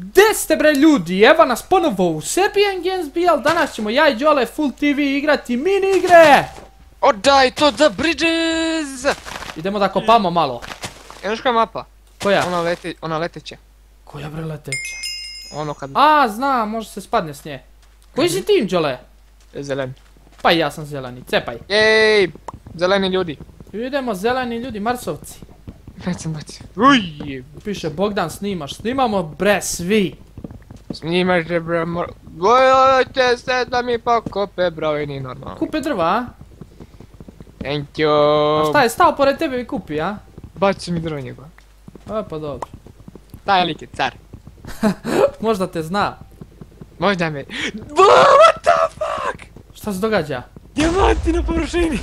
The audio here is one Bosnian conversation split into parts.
Gde ste bre ljudi? Evo nas ponovo u Serbian Games BL. Danas ćemo ja i Đole Full TV igrati mini igre. Odaj to the bridges! Idemo da kopamo malo. Znaš koja je mapa? Koja? Ona, lete, ona leteća. Koja bre leteća? Ono kad... A, znam, može se spadne s nje. Koji si tim, Đole? Zelen. Pa i ja sam zeleni, cepaj. Jej! Zeleni ljudi. Idemo zeleni ljudi, Marsovci. Već sam bacio. Uj! Piše Bogdan snimaš, snimamo bre svi. Snimaš bre mor... Gledajte se da mi pokope brojni normalni. Kupe drva, a? Thank you. A šta je stao pored tebe i kupi, a? Bacio mi drvo njegova. E pa dobro. Taj lik je car. Možda te zna. Možda me... What the fuck? Šta se događa? Dijamanti na površini.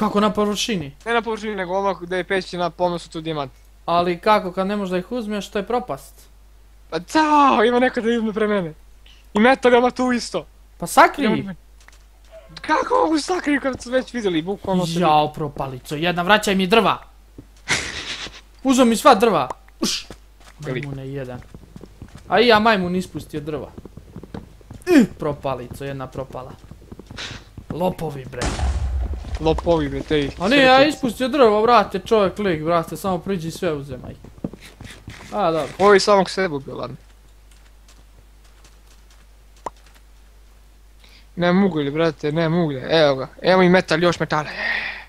Kako na površini? Ne na površini, nego odmah gdje je peći na pomosu tu dijamant. Ali kako kad ne možeš da ih uzmeš, to je propast. Pa cao, ima neko da idem pre mene. I metal ima tu isto. Pa sakri! Kako mogu sakriti kad su već vidjeli, bukvalno se... Jao, propalico, jedna, vraćaj mi drva! Uzo mi sva drva! Uš! Majmune jedan. A i ja majmun ispustio drva. Propalico, jedna propala. Lopovi, bre. Lopovi bre, te ih... A nije, ja ispustio drvo, brate, čovjek lik, brate, samo priđi i sve uzemaj. A, dobro. Ovo je samog sebe ubio, ladno. Ne mogu li, brate, ne mogu li, evo ga, evo i metal, još metale.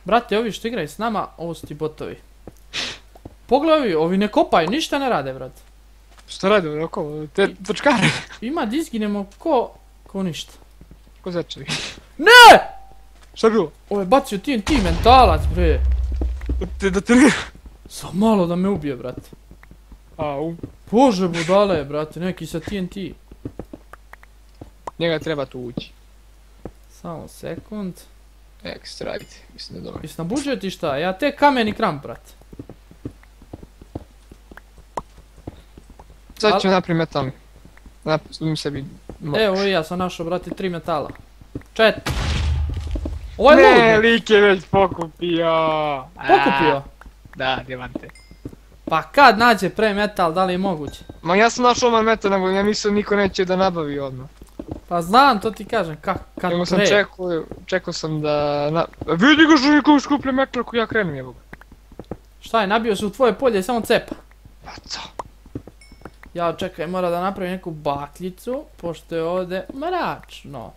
Brate, ovi što igraju s nama, ovo su ti botovi. Pogledaj ovi, ne kopaju, ništa ne rade, brate. Šta ovo, oko, te točkare? Ima da izginemo ko, ko ništa. Ko začeli? Ne! Šta je bilo? Ovo je bacio TNT mentalac, bre. Te, da te ne... Samo malo da me ubije, brate. Au. Bože budale, brate, neki sa TNT. Njega treba tu ući. Samo sekund. Ekstra, ajde, mislim da je dobro. Jesi nabuđio ti šta? Ja te kameni kramp, brate. Sad ću napraviti metalni. Napravim sebi... Evo i ja sam našao, brate, tri metala. Čet. Ovo je Ne, lud. lik je već pokupio. Pokupio. A, Da, dijamante. Pa kad nađe pre metal, da li je moguće? Ma ja sam našao odmah metal, nego ja mislim niko neće da nabavi odmah. Pa znam, to ti kažem, ka, kad Nego sam pre. čekao, čekao sam da... Na... Vidi ga što niko skuplja metal ako ja krenem jebog. Šta je, nabio se u tvoje polje i samo cepa. Pa co? Ja čekaj, mora da napravi neku bakljicu, pošto je ovdje mračno.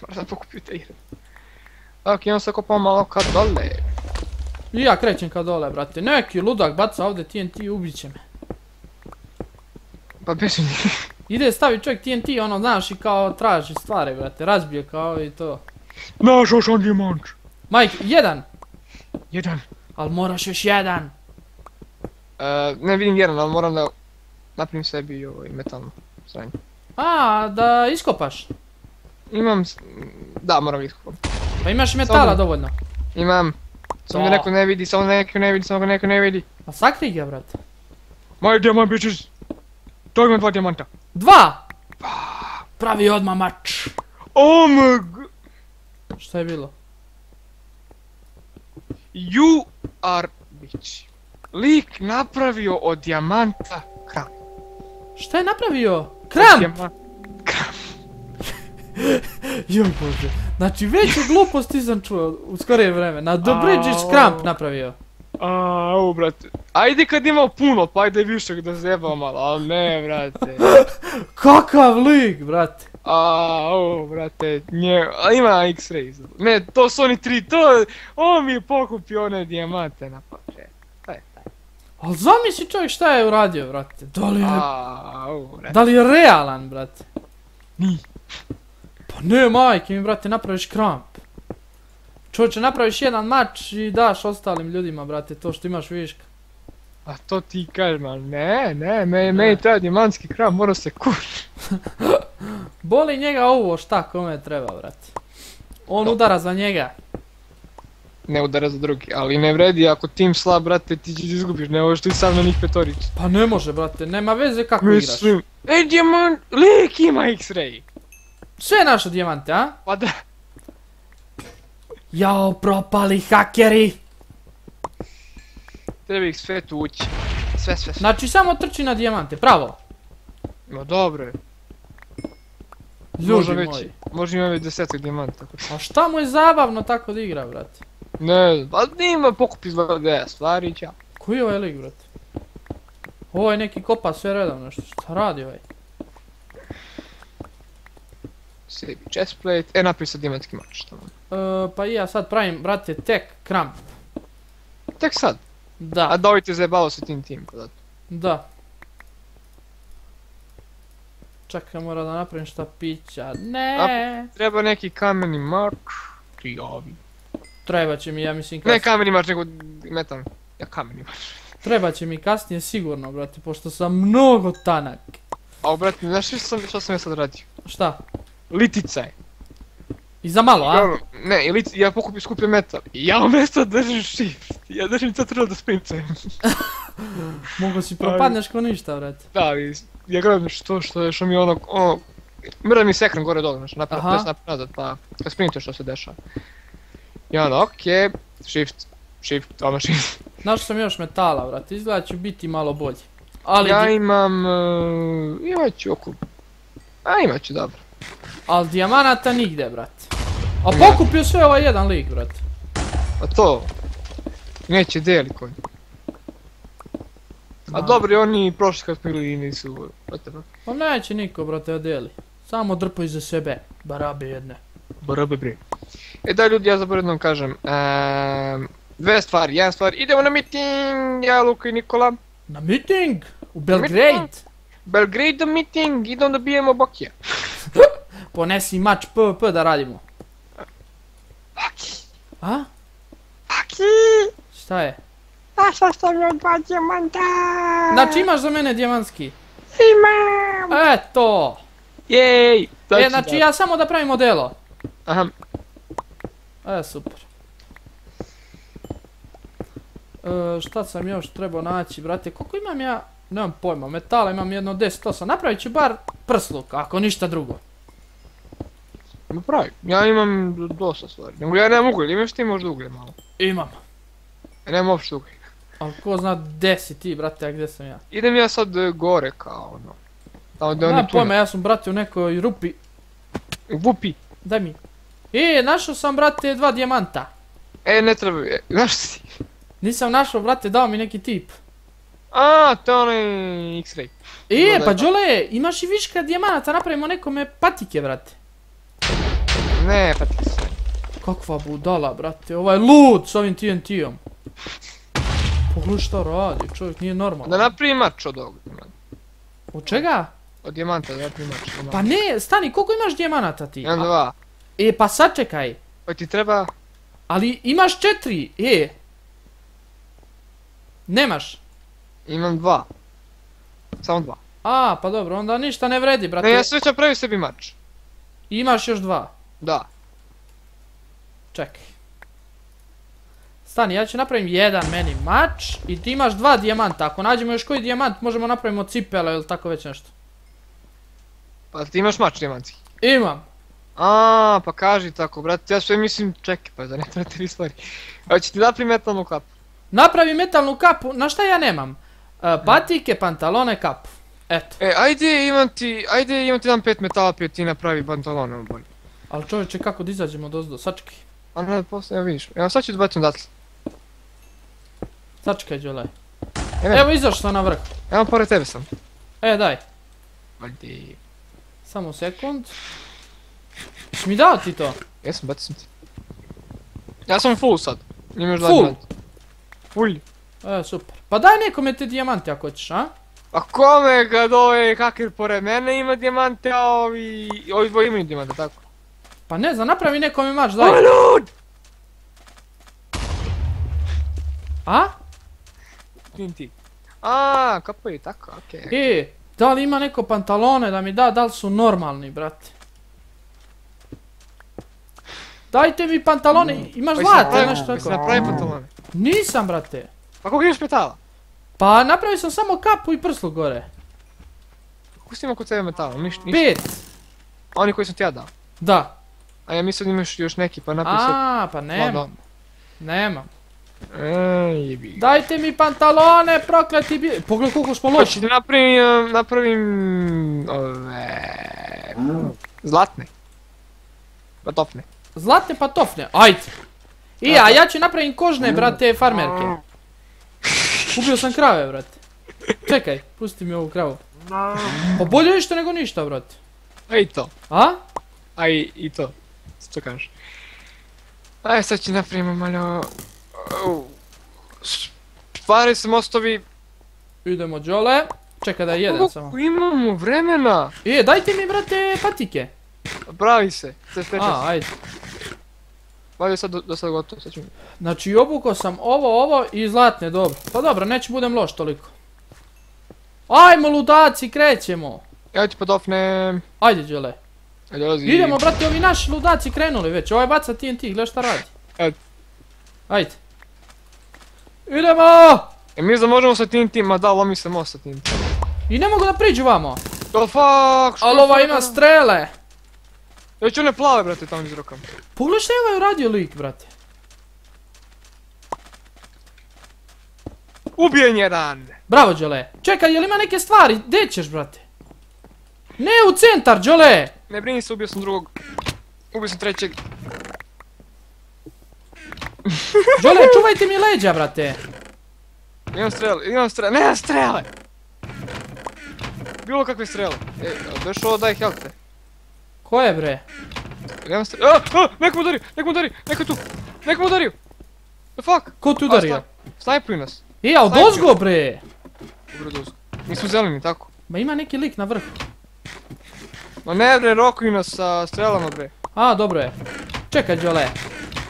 Moram da pokupio te igre. Ok, imam se kopao malo kad dole. I ja krećem ka dole, brate. Neki ludak baca ovdje TNT i ubiće me. Pa beži mi. Ide stavi čovjek TNT, ono, znaš, i kao traži stvari, brate. Razbije kao i to. Našao sam dijamant. Mike, jedan! Jedan. Al moraš još jedan! E, ne vidim jedan, ali moram da napravim sebi ovaj metalno sranje. A, da iskopaš. Imam... Da, moram iskopam. Pa imaš metala dovoljno. Imam. Samo da neko ne vidi, samo da neko ne vidi, samo da neko ne vidi. A sakri ga, brate. Moj diamant bitches. To ima dva dijamanta. Dva! Pravi odmah mač. Oh my god. Šta je bilo? You are bitch. Lik napravio od dijamanta kram. Šta je napravio? Kramp! Dijamant. Joj bože. Znači veću glupost nisam čuo u skorije vreme. Na The. Kramp napravio. Au, brate. Ajde kad ima puno, pa ajde više da zjeba malo, ali ne, brate. Kakav lik, brate. Au, brate, nje, a ima X-ray. Ne, to su oni tri, to, on mi je pokupio one dijamante na početku. To je taj. Al zamisli čovjek šta je uradio, brate. Da li je, Au, brate. da li je realan, brate? Ni. Ne, majke mi, brate, napraviš kramp. Čovječe, napraviš jedan mač i daš ostalim ljudima, brate, to što imaš viška. A to ti kažem, ali ne, ne, me, meni treba dijamantski kram, mora se kući. Boli njega ovo šta kome treba, brate. On To. udara za njega. Ne udara za drugi, ali ne vredi, ako tim slab, brate, ti ćeš izgubiš, ne možeš ti sam na njih petoricu. Pa ne može, brate, nema veze kako igraš. Mislim, ej, dijamant, lik ima X-ray. Sve je naše dijamante, a? Pa da, Jao, propali hakeri! treba ih sve tući. Sve sve, sve. Znači samo trči na dijamante, pravo. Ma dobro je. Ljudi već, moji. može ima već desetak dijamanta. A šta mu je zabavno tako da igra, brate? Ne, pa nima pokup iz VD stvari, ćao. Koji je ovaj lik, brate? Ovo je neki kopa sve redovno, šta radi ovaj? Sebi chestplate, e napravi sad dijamantski mač. E, pa i ja sad pravim, brate, tek kramp. Tek sad. Da, A da te zajebalo sa tim tim, pa da. Čekaj, mora da napravim šta pića. Ne, Treba neki kameni mač. Ovi. treba će mi, ja mislim, Ne kasnije. kameni mač, nego metal. Ja kameni mač. Treba će mi kasnije sigurno, brate, pošto sam mnogo tanak. A brate, znaš što sam, što sam ja sad radio? Šta? Litica je. I za malo, a? Ono, Ne, i lic, ja pokupim skupio metal. I ja umjesto držim shift. Ja držim centralo da sprincujem. Mogu si propadneš ko ništa, brate. Da, ali ja gledam što, što što mi ono, ono, mrda mi ekran gore dole, znači napred, des napred nazad, pa kad sprintuješ što se dešava. I ono, okej, shift, shift, ono shift. Znaš sam još metala, brate, izgleda će biti malo bolji. Ali, ja imam, uh, imat ću oko, a imat ću dobro. Ali dijamanata nigde, brate. A pokupio sve ovaj jedan lik, brate. A to, neće deli koji. A Ma. dobro, i oni prošli kad smo igrali nisu, brate, brate. Pa neće niko, brate, odeli. Samo drpo iza sebe, barabe jedne. Barabe bre. E da ljudi, ja zaboravim vam kažem, ehm, dve stvari, jedna stvar, idemo na meeting, ja, Luka i Nikola. Na meeting! U Belgrade! Belgrade meeting, idemo da bijemo Bakija. Ponesi mač PvP da radimo. Baki, A? Baki, Šta je? našao sam još dva dijamanta. Znači imaš za mene dijamanski? Imam. Eto! Jej. E, znači ja samo da pravim modelo. Aha, E, super. E, šta sam još trebao naći, brate? Koliko imam ja? Nemam pojma, metala imam jedno 10-8. Napravit ću bar prsluk, ako ništa drugo. Ma pravi, ja imam do- dosta stvari. Nego ja nemam uglje, imaš ti možda uglje malo. Imam. Ja nemam uopšte uglje. Ali ko zna gdje si ti, brate, a gdje sam ja? Idem ja sad e, gore kao ono. Tamo gdje Nemam oni pojma, tune. ja sam, brate, u nekoj rupi. Vupi. Daj mi. E, našao sam, brate, dva dijamanta. E, ne treba, e, znaš si. Nisam našao, brate, dao mi neki tip. A, to je onaj X-ray. E, Da, pa da. Đole, imaš i viška dijamanata, napravimo nekome patike, brate. Ne, pa ti se. Kakva budala, brate, ovaj lud s ovim TNT-om. Pogledaj šta radi, čovjek nije Da normalan. napravi mač od ovog. dijamanta. Od čega? Od dijamanta da napravi mač. Pa ne, stani, koliko imaš dijamanata ti? Jedan, dva. E, pa sačekaj. Pa ti treba... Ali imaš četiri, e. Nemaš. Imam dva. Samo dva. A, pa dobro, onda ništa ne vredi, brate. Ne, ja sam već napravio sebi mač. Imaš još dva. Da. Čekaj. Stani, ja ću napravim jedan meni mač i ti imaš dva dijamanta. Ako nađemo još koji dijamant, možemo napravimo cipele ili tako već nešto. Pa ti imaš mač dijamantski. Imam. A, pa kaži tako, brate, ja sve mislim, čekaj, pa da ne trebate vi stvari. Hoće ti napravi metalnu kapu. Napravi metalnu kapu, na šta ja nemam? E, patike, pantalone, kapu. Eto. E, ajde imam ti, ajde imam ti dan pet metala, pa ti napravi pantalone bolje. Ali čovječe, kako da izađemo dozdo? Sačekaj. A ne, posle, evo vidiš. Evo sad ću odbaciti odatle. Sačekaj, Đolaj. E, Evo izašao sam na vrh. evo pored tebe sam. E, daj. Valjdi. Samo sekund. Jesi mi dao ti to? Jesam, bacio sam ti. Ja sam full sad. Ima još dva Full? Full. E, super. Pa daj nekome te dijamante ako hoćeš, a? A kome kad ovaj haker pored mene ima dijamante, a ovi... Ovi dvoje imaju dijamante, tako? Pa ne znam, napravi nekome mač, daj. lud! A? Ti ti. A, kako je, tako, okej. E, da li ima neko pantalone da mi da, da li su normalni, brate? Dajte mi pantalone, imaš Pa zlate, napravio- nešto jesi tako. napravio pantalone? Nisam, brate. Pa koliko imaš metala? Pa napravio sam samo kapu i prslu gore. Kako si imao kod sebe metala? Pet. oni koji sam ti ja dao. Da. А ја мислам да имаш још неки, па написав... А, па нема. Нема. Еби. Дајте ми панталоне, проклети би... Поглед колку смо значи, лоши. Да направим... направим... Ове... Златни. Патофни. Златни патофни, ајде. И, а ја ќе направим кожне, брате, фармерки. Убил сам краве, брате. Чекај, пусти ми овој крав. краво. Па no. боле ништо него ништа, брат. А и то. А? А и то. Što kažeš? Aj, sad ću napravimo malo... Stvari se mostovi... Idemo, Đole. Čekaj da jedem samo. Koliko imamo vremena? E, dajte mi, brate, patike. Pravi se. A, ajde. Valjda je sad do, do sad gotovo, sad ćemo... Znači, obukao sam ovo, ovo i zlatne, dobro. Pa dobro, neće budem loš toliko. Ajmo, ludaci, krećemo. Ja ću padofne... Ajde, Đole. Dolazi. Idemo, brate, ovi naši ludaci krenuli već. Ovaj baca TNT, gledaj šta radi. Ajde. Ajde. Idemo! E mi da možemo sa tim, ma da, lomi se most sa tim. I ne mogu da priđu vamo. The fuck, što Ali ova ima strele. Ću one plave, brate, tamo iz rokam. Pogledaj šta je ovaj uradio lik, brate. Ubijen jedan! Bravo, Đole. Čekaj, jel ima neke stvari? Gdje ćeš, brate? Ne u centar, Đole! Ne brini se, ubio sam drugog. Ubio sam trećeg. Đole, čuvajte mi leđa, brate. Imam strele, imam strele, nemam strele! Bilo kakve strele. E, beš ovo daj helte. Ko je, bre? Nemam strele. A, a, neko me udario, neko me udario, neko je tu. Neko me udario. The fuck? Ko ti udario? Snajpuju nas. E, a odozgo, bre! Dobro dozu. Mi smo zeleni, tako. Ma ima neki lik na vrhu. Ma ne bre, rokuju nas sa strelama bre. A, dobro je. Čekaj, Đole.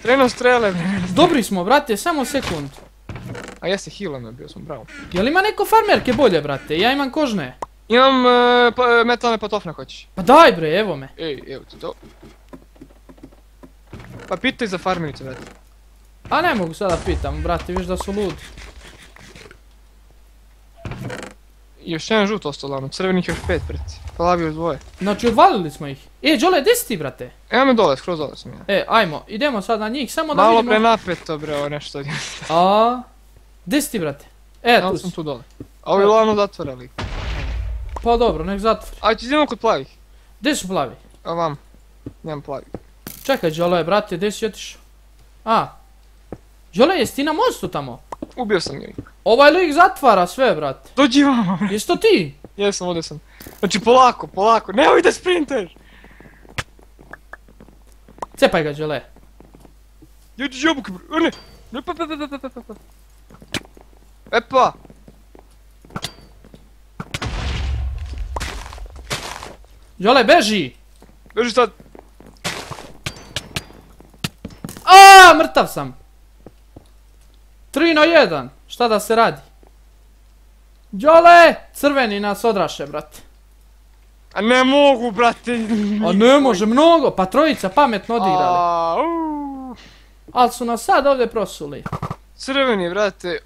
Treno strele bre. Dobri smo, brate, samo sekund. A jeste healan me bio sam, bravo. Jel ima neko farmerke bolje, brate? Ja imam kožne. Imam e, pa, e, metalne patofne hoćeš. Pa daj, bre, evo me. Ej, evo ti to. Pa pitaj za farmerice, brate. A ne mogu sada pitam, brate, viš da su ludi. I još jedan žut ostao lano, crvenih još pet, brate. Palavi još dvoje. Znači, odvalili smo ih. E, Đole, gdje si ti, brate? Evo me dole, skroz dole sam ja. E, ajmo, idemo sad na njih, samo da Malo vidimo... prenapeto bre, ovo nešto. A, gdje si ti, brate? E, Malo tu sam tu dole. A ovi lano zatvorali. Pa dobro, nek zatvori. A ću idemo kod plavih. Gdje su plavi? A vam. Nemam plavi. Čekaj, Đole, brate, gdje si otišao? A. Đole, jesi ti na mostu tamo? Ubio sam ih. Ovaj lik zatvara sve, brate. Dođi vamo bre. Jesi to ti? Jesam, ovdje sam. Znači polako, polako, nemoj da sprintaš! Cepaj ga. Ljudi jabuke bre, o ne! Ne pa pa pa pa pa pa pa. Epa! Đole, beži! Beži sad! A, mrtav sam. 3 na 1. Šta da se radi? Đole! Crveni nas odraše, brate. A ne mogu, brate! A ne može mnogo, pa trojica pametno odigrali. A. Ali su nas sad ovdje prosuli. Crveni, brate.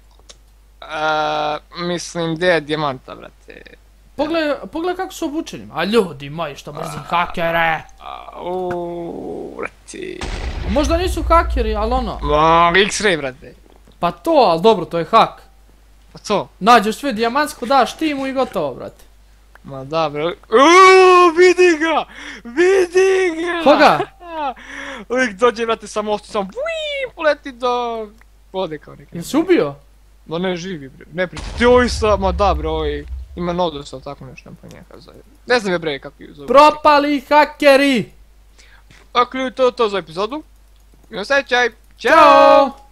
A, mislim, gdje je dijamanta, brate? Pogledaj, pogledaj kako su obučeni. A ljudi moji što mrzim hakere. A, uuu, brate. Možda nisu hakeri, ali ono. Ma, X-ray, brate. Pa to, ali dobro, to je hak. Pa co? Nađeš sve dijamantsko, daš timu i gotovo, brate. Ma da, bre. Uuu, vidi ga! Vidi ga! Koga? Uvijek dođe, brate, sa mostu, sam buii, poleti do vode kao neki. Jel si ubio? Ma ne živi, bre. Ne priti. Ti ovi sa, ma da, bre, ovi. Ima nodus, ali tako nešto, ne pa njega zove. Ne znam je, bre, kako ju zove. Propali hakeri! Dakle, to je to za epizodu. I osjećaj. Ćao! Ćao!